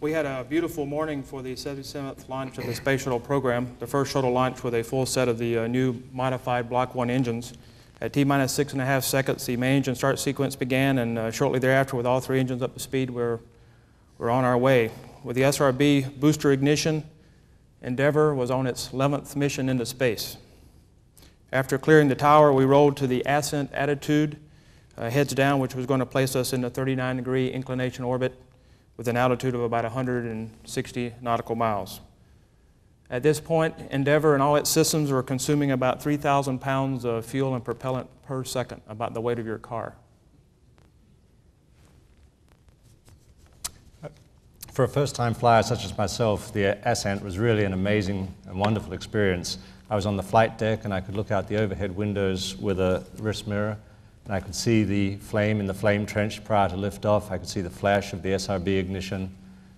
We had a beautiful morning for the 77th launch of the Space Shuttle program, the first shuttle launch with a full set of the uh, new modified Block 1 engines. At T minus six and a half seconds, the main engine start sequence began, and uh, shortly thereafter, with all three engines up to speed, we're, we're on our way. With the SRB booster ignition, Endeavour was on its 11th mission into space. After clearing the tower, we rolled to the ascent attitude, uh, heads down, which was going to place us in a 39 degree inclination orbit with an altitude of about 160 nautical miles. At this point, Endeavour and all its systems were consuming about 3,000 pounds of fuel and propellant per second, about the weight of your car. For a first time flyer such as myself, the ascent was really an amazing and wonderful experience. I was on the flight deck and I could look out the overhead windows with a wrist mirror and I could see the flame in the flame trench prior to liftoff. I could see the flash of the SRB ignition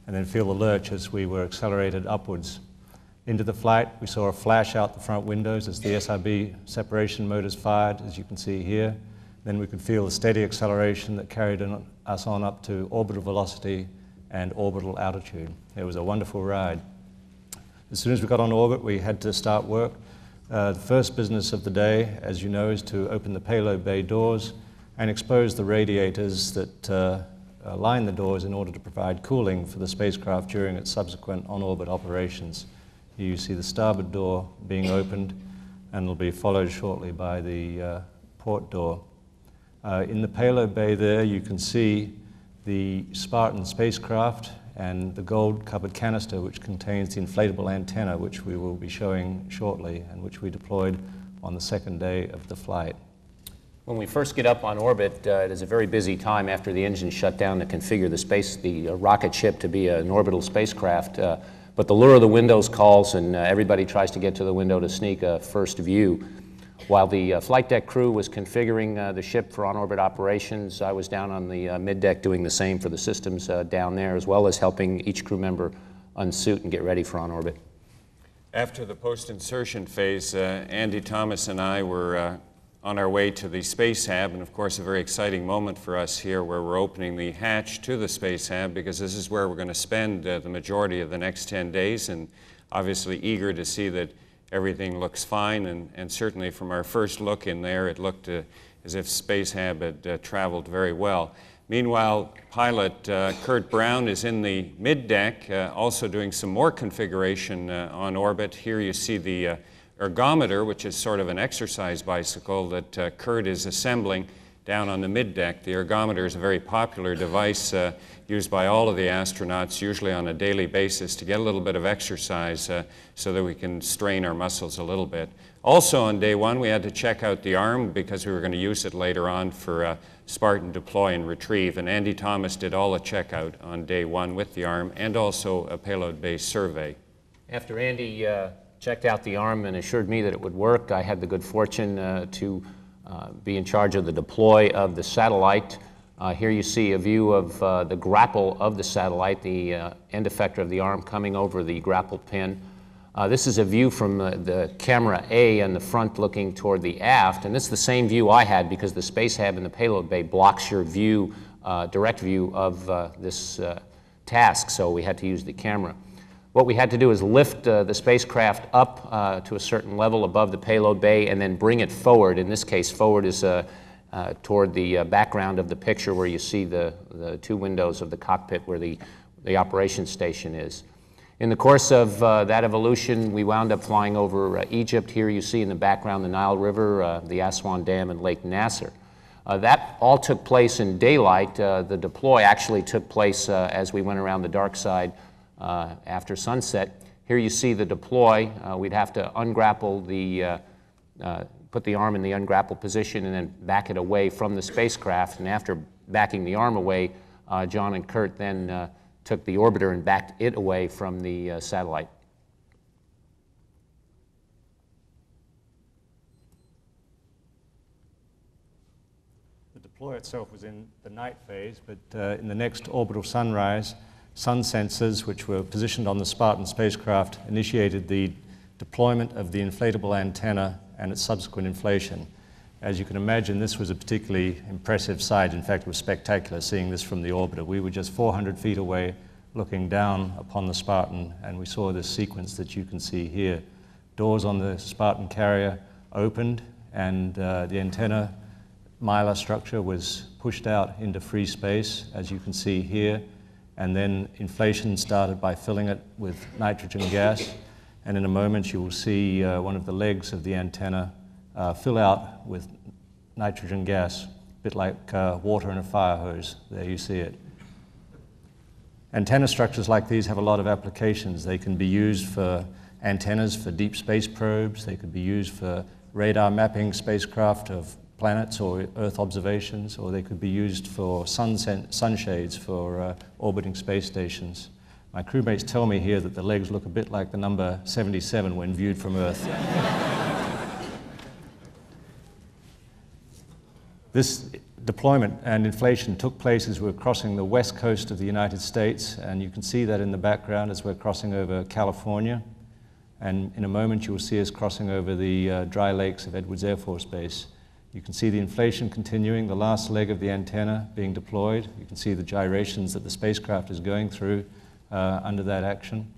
and then feel the lurch as we were accelerated upwards. Into the flight, we saw a flash out the front windows as the SRB separation motors fired, as you can see here. Then we could feel the steady acceleration that carried us on up to orbital velocity and orbital altitude. It was a wonderful ride. As soon as we got on orbit, we had to start work. Uh, the first business of the day, as you know, is to open the payload bay doors and expose the radiators that uh, uh, line the doors in order to provide cooling for the spacecraft during its subsequent on-orbit operations. Here you see the starboard door being opened and will be followed shortly by the uh, port door. Uh, in the payload bay there, you can see the Spartan spacecraft and the gold covered canister which contains the inflatable antenna which we will be showing shortly and which we deployed on the second day of the flight. When we first get up on orbit, uh, it is a very busy time after the engine shut down to configure the space, the uh, rocket ship to be an orbital spacecraft. Uh, but the lure of the windows calls, and uh, everybody tries to get to the window to sneak a first view. While the uh, flight deck crew was configuring uh, the ship for on-orbit operations, I was down on the uh, mid-deck doing the same for the systems uh, down there, as well as helping each crew member unsuit and get ready for on-orbit. After the post-insertion phase, uh, Andy Thomas and I were uh, on our way to the Space Hab, and of course a very exciting moment for us here where we're opening the hatch to the Space Hab because this is where we're going to spend the majority of the next 10 days, and obviously eager to see that everything looks fine, and, and certainly from our first look in there, it looked uh, as if Spacehab had uh, traveled very well. Meanwhile, pilot uh, Kurt Brown is in the mid-deck, uh, also doing some more configuration uh, on orbit. Here you see the uh, ergometer, which is sort of an exercise bicycle that Kurt is assembling down on the mid-deck. The ergometer is a very popular device used by all of the astronauts, usually on a daily basis, to get a little bit of exercise uh, so that we can strain our muscles a little bit. Also on day one, we had to check out the arm because we were going to use it later on for uh, Spartan deploy and retrieve. And Andy Thomas did all the checkout on day one with the arm and also a payload-based survey. After Andy uh, checked out the arm and assured me that it would work, I had the good fortune uh, to uh, be in charge of the deploy of the satellite uh, here you see a view of uh, the grapple of the satellite, the uh, end effector of the arm coming over the grapple pin. Uh, this is a view from the camera A in the front looking toward the aft, and this is the same view I had because the space hab in the payload bay blocks your view, uh, direct view of uh, this task, so we had to use the camera. What we had to do is lift the spacecraft up to a certain level above the payload bay and then bring it forward. In this case, forward is a uh, toward the uh, background of the picture where you see the, the two windows of the cockpit where the, the operations station is. In the course of uh, that evolution, we wound up flying over uh, Egypt. Here you see in the background the Nile River, uh, the Aswan Dam, and Lake Nasser. Uh, that all took place in daylight. the deploy actually took place as we went around the dark side after sunset. Here you see the deploy. we'd have to ungrapple the put the arm in the ungrapple position and then back it away from the spacecraft. And after backing the arm away, uh, John and Kurt then uh, took the orbiter and backed it away from the uh, satellite. The deploy itself was in the night phase, but uh, in the next orbital sunrise, sun sensors, which were positioned on the Spartan spacecraft, initiated the deployment of the inflatable antenna and its subsequent inflation. As you can imagine, this was a particularly impressive sight. In fact, it was spectacular seeing this from the orbiter. We were just 400 feet away looking down upon the Spartan, and we saw this sequence that you can see here. Doors on the Spartan carrier opened, and uh, the antenna mylar structure was pushed out into free space, as you can see here, and then inflation started by filling it with nitrogen gas. And in a moment, you will see uh, one of the legs of the antenna uh, fill out with nitrogen gas, a bit like uh, water in a fire hose. There you see it. Antenna structures like these have a lot of applications. They can be used for antennas for deep space probes, they could be used for radar mapping spacecraft of planets or Earth observations, or they could be used for sun sunshades for uh, orbiting space stations. My crewmates tell me here that the legs look a bit like the number 77 when viewed from Earth. this deployment and inflation took place as we were crossing the west coast of the United States, and you can see that in the background as we're crossing over California. And in a moment, you will see us crossing over the uh, dry lakes of Edwards Air Force Base. You can see the inflation continuing, the last leg of the antenna being deployed. You can see the gyrations that the spacecraft is going through uh, under that action.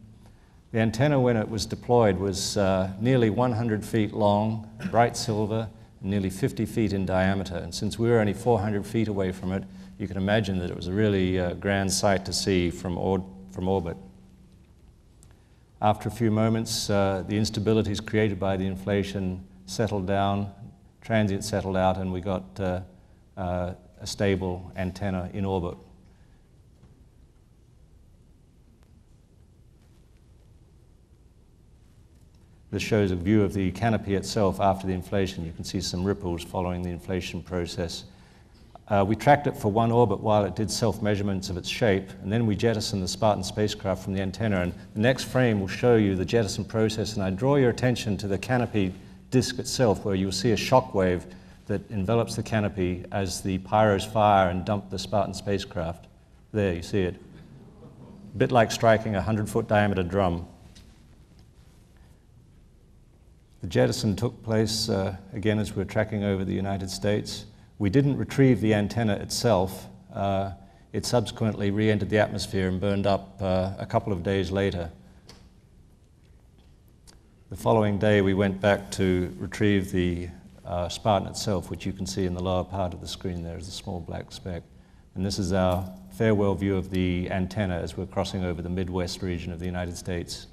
The antenna, when it was deployed, was uh, nearly 100 feet long, bright silver, nearly 50 feet in diameter. And since we were only 400 feet away from it, you can imagine that it was a really uh, grand sight to see from, or from orbit. After a few moments, uh, the instabilities created by the inflation settled down, transient settled out, and we got uh, uh, a stable antenna in orbit. This shows a view of the canopy itself after the inflation. You can see some ripples following the inflation process. Uh, we tracked it for one orbit while it did self-measurements of its shape, and then we jettisoned the Spartan spacecraft from the antenna. And the next frame will show you the jettison process, and I draw your attention to the canopy disk itself, where you'll see a shock wave that envelops the canopy as the pyros fire and dump the Spartan spacecraft. There, you see it. A bit like striking a 100 foot diameter drum. The jettison took place uh, again as we were tracking over the United States. We didn't retrieve the antenna itself. Uh, it subsequently re entered the atmosphere and burned up uh, a couple of days later. The following day, we went back to retrieve the uh, Spartan itself, which you can see in the lower part of the screen there is a small black speck. And this is our farewell view of the antenna as we're crossing over the Midwest region of the United States.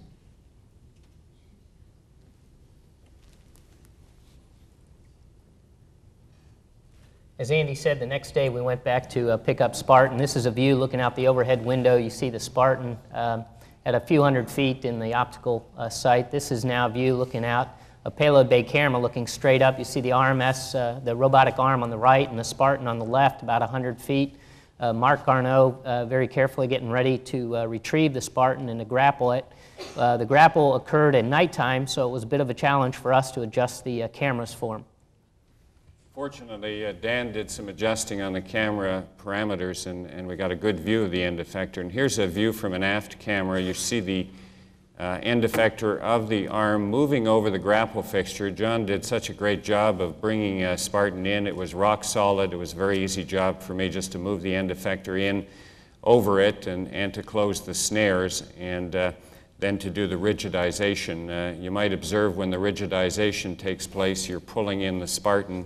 As Andy said, the next day we went back to uh, pick up Spartan. This is a view looking out the overhead window. You see the Spartan. Um, at a few hundred feet in the optical uh, sight. This is now view looking out, a payload bay camera looking straight up. You see the RMS, uh, the robotic arm on the right, and the Spartan on the left, about 100 feet. Uh, Marc Garneau uh, very carefully getting ready to uh, retrieve the Spartan and to grapple it. Uh, the grapple occurred at nighttime, so it was a bit of a challenge for us to adjust the cameras for him. Fortunately, uh, Dan did some adjusting on the camera parameters and, and we got a good view of the end effector. And here's a view from an aft camera. You see the uh, end effector of the arm moving over the grapple fixture. John did such a great job of bringing uh, Spartan in. It was rock solid. It was a very easy job for me just to move the end effector in over it and, and to close the snares and uh, then to do the rigidization. Uh, you might observe when the rigidization takes place, you're pulling in the Spartan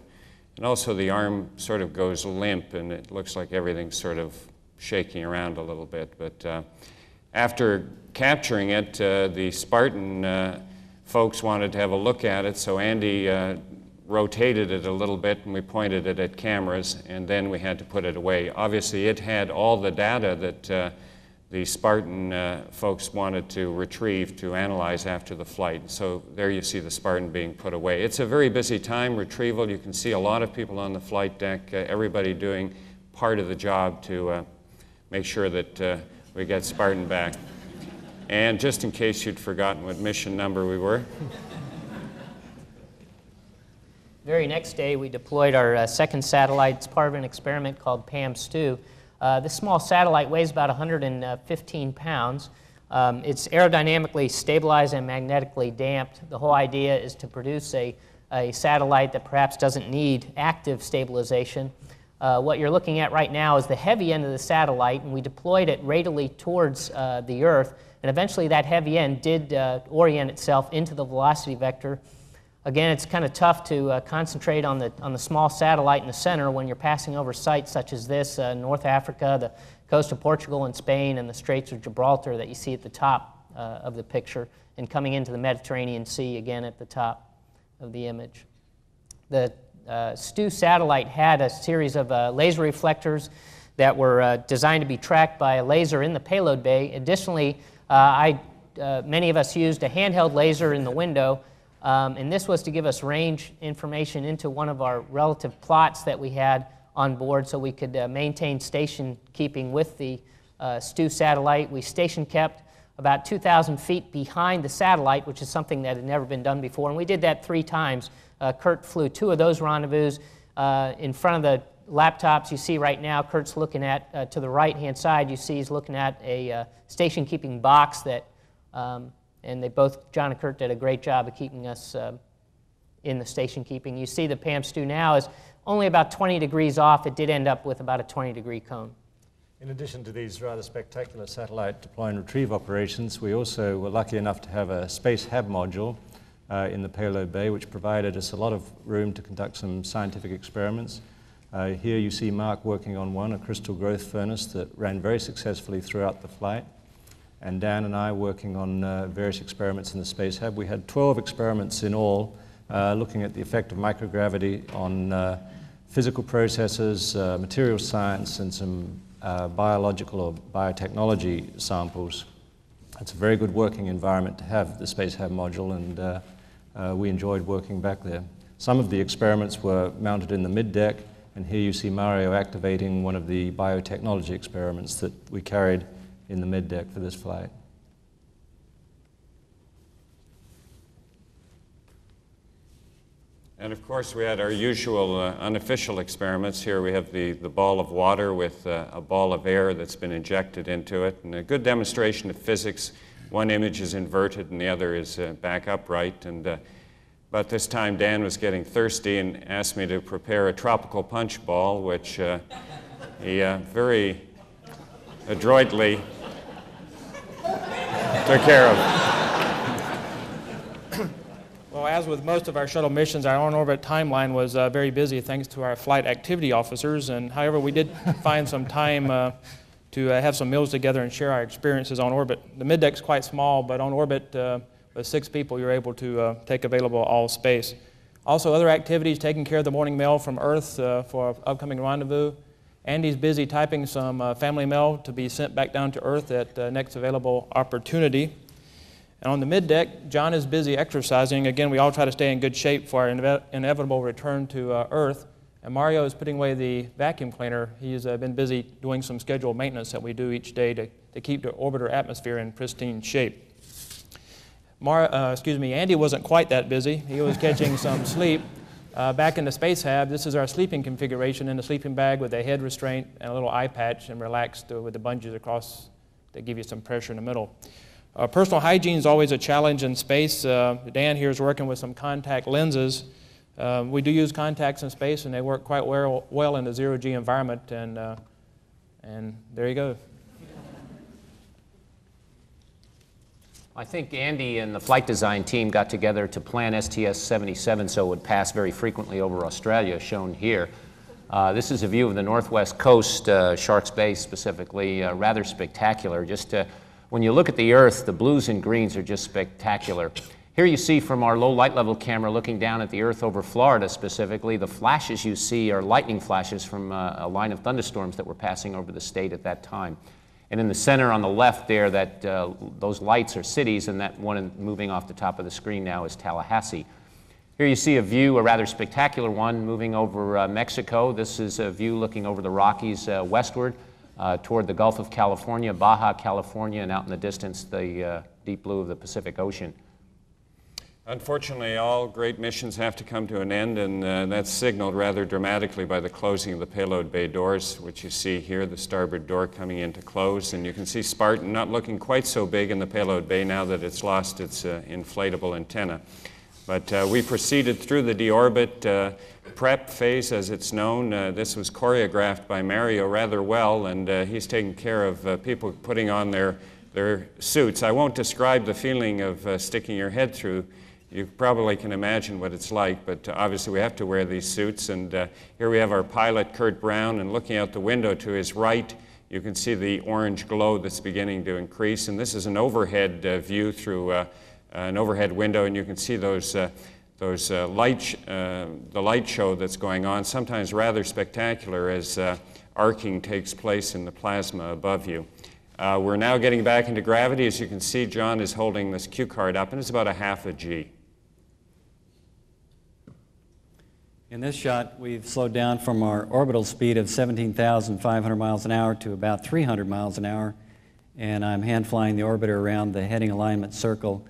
and also the arm sort of goes limp and it looks like everything's sort of shaking around a little bit. But uh, after capturing it, uh, the Spartan uh, folks wanted to have a look at it, so Andy uh, rotated it a little bit and we pointed it at cameras and then we had to put it away. Obviously it had all the data that uh, the Spartan uh, folks wanted to retrieve to analyze after the flight. So there you see the Spartan being put away. It's a very busy time, retrieval. You can see a lot of people on the flight deck, uh, everybody doing part of the job to uh, make sure that uh, we get Spartan back. And just in case you'd forgotten what mission number we were. Very next day, we deployed our uh, second satellite. It's part of an experiment called PAM-STU. Uh, this small satellite weighs about 115 pounds. Um, it's aerodynamically stabilized and magnetically damped. The whole idea is to produce a, a satellite that perhaps doesn't need active stabilization. Uh, what you're looking at right now is the heavy end of the satellite, and we deployed it radially towards uh, the Earth. And eventually, that heavy end did uh, orient itself into the velocity vector. Again, it's kind of tough to uh, concentrate on the, on the small satellite in the center when you're passing over sites such as this uh, North Africa, the coast of Portugal and Spain, and the Straits of Gibraltar that you see at the top uh, of the picture, and coming into the Mediterranean Sea again at the top of the image. The uh, STU satellite had a series of uh, laser reflectors that were uh, designed to be tracked by a laser in the payload bay. Additionally, I, many of us used a handheld laser in the window, um, and this was to give us range information into one of our relative plots that we had on board so we could uh, maintain station keeping with the STU satellite. We station kept about 2,000 feet behind the satellite, which is something that had never been done before, and we did that three times uh, Kurt flew two of those rendezvous uh, in front of the laptops you see right now. Kurt's looking at, uh, to the right hand side, you see he's looking at a uh, station keeping box that, um, and they both, John and Kurt did a great job of keeping us uh, in the station keeping. You see the PAM-STU now is only about 20 degrees off. It did end up with about a 20 degree cone. In addition to these rather spectacular satellite deploy and retrieve operations, we also were lucky enough to have a Space Hab module uh, in the payload bay, which provided us a lot of room to conduct some scientific experiments. Uh, here you see Marc working on one, a crystal growth furnace that ran very successfully throughout the flight. And Dan and I working on uh, various experiments in the Space Hab. We had 12 experiments in all, uh, looking at the effect of microgravity on uh, physical processes, uh, material science, and some biological or biotechnology samples. It's a very good working environment to have the Space Hab module, and uh, we enjoyed working back there. Some of the experiments were mounted in the mid-deck, and here you see Mario activating one of the biotechnology experiments that we carried in the mid-deck for this flight. And of course, we had our usual uh, unofficial experiments. Here we have the, the ball of water with uh, a ball of air that's been injected into it, and a good demonstration of physics one image is inverted and the other is uh, back upright. And uh, but this time Dan was getting thirsty and asked me to prepare a tropical punch ball, which uh, he uh, very adroitly took care of. Well, as with most of our shuttle missions, our on-orbit timeline was uh, very busy thanks to our flight activity officers. And however, we did find some time uh, to uh, have some meals together and share our experiences on orbit. The mid deck's quite small, but on orbit uh, with six people, you're able to uh, take available all space. Also, other activities, taking care of the morning mail from Earth uh, for upcoming rendezvous. Andy's busy typing some uh, family mail to be sent back down to Earth at uh, next available opportunity. And on the mid deck, John is busy exercising. Again, we all try to stay in good shape for our ine inevitable return to Earth. And Mario is putting away the vacuum cleaner. He's uh, been busy doing some scheduled maintenance that we do each day to, to keep the orbiter atmosphere in pristine shape. Mar, uh, excuse me, Andy wasn't quite that busy. He was catching some sleep. Uh, back in the Space Hab, this is our sleeping configuration in the sleeping bag with a head restraint and a little eye patch and relaxed uh, with the bungees across that give you some pressure in the middle. Uh, personal hygiene is always a challenge in space. Uh, Dan here is working with some contact lenses um, we do use contacts in space, and they work quite well, well in the zero-G environment, and, uh, and there you go. I think Andy and the flight design team got together to plan STS-77 so it would pass very frequently over Australia, shown here. Uh, this is a view of the northwest coast, uh, Sharks Bay specifically, uh, rather spectacular. Just when you look at the Earth, the blues and greens are just spectacular. Here you see from our low light level camera looking down at the Earth over Florida specifically, the flashes you see are lightning flashes from uh, a line of thunderstorms that were passing over the state at that time. And in the center on the left there, that, uh, those lights are cities, and that one moving off the top of the screen now is Tallahassee. Here you see a view, a rather spectacular one, moving over uh, Mexico. This is a view looking over the Rockies uh, westward uh, toward the Gulf of California, Baja California, and out in the distance, the uh, deep blue of the Pacific Ocean. Unfortunately, all great missions have to come to an end, and uh, that's signaled rather dramatically by the closing of the payload bay doors, which you see here, the starboard door coming into close. And you can see Spartan not looking quite so big in the payload bay now that it's lost its uh, inflatable antenna. But uh, we proceeded through the deorbit uh, prep phase, as it's known. Uh, this was choreographed by Mario rather well, and uh, he's taking care of people putting on their, their suits. I won't describe the feeling of sticking your head through. You probably can imagine what it's like, but uh, obviously we have to wear these suits. And uh, here we have our pilot, Kurt Brown, and looking out the window to his right, you can see the orange glow that's beginning to increase. And this is an overhead uh, view through uh, an overhead window, and you can see those, uh, those uh, light the light show that's going on, sometimes rather spectacular as arcing takes place in the plasma above you. We're now getting back into gravity. As you can see, John is holding this cue card up, and it's about a half a G. In this shot, we've slowed down from our orbital speed of 17,500 miles an hour to about 300 miles an hour, and I'm hand flying the orbiter around the heading alignment circle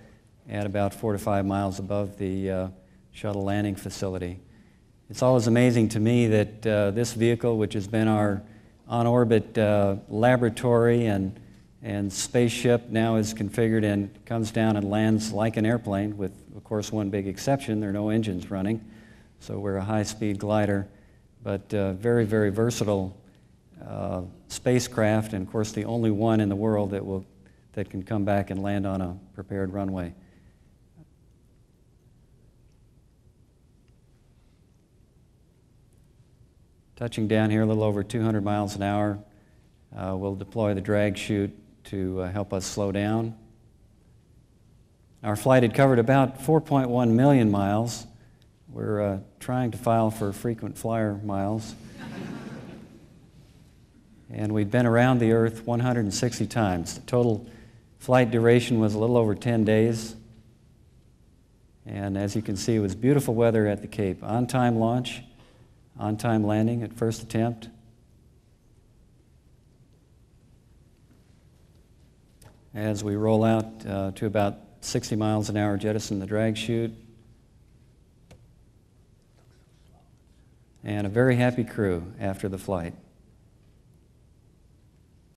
at about four to five miles above the uh, shuttle landing facility. It's always amazing to me that uh, this vehicle, which has been our on orbit uh, laboratory and, and spaceship, now is configured and comes down and lands like an airplane, with, of course, one big exception there are no engines running. So we're a high speed glider, but uh, very, very versatile uh, spacecraft, and of course, the only one in the world that, will, that can come back and land on a prepared runway. Touching down here a little over 200 miles an hour, uh, we'll deploy the drag chute to uh, help us slow down. Our flight had covered about 4.1 million miles. We're uh, trying to file for frequent flyer miles. and we'd been around the Earth 160 times. The total flight duration was a little over 10 days. And as you can see, it was beautiful weather at the Cape. On time launch, on time landing at first attempt. As we roll out uh, to about 60 miles an hour, jettison the drag chute. And a very happy crew after the flight.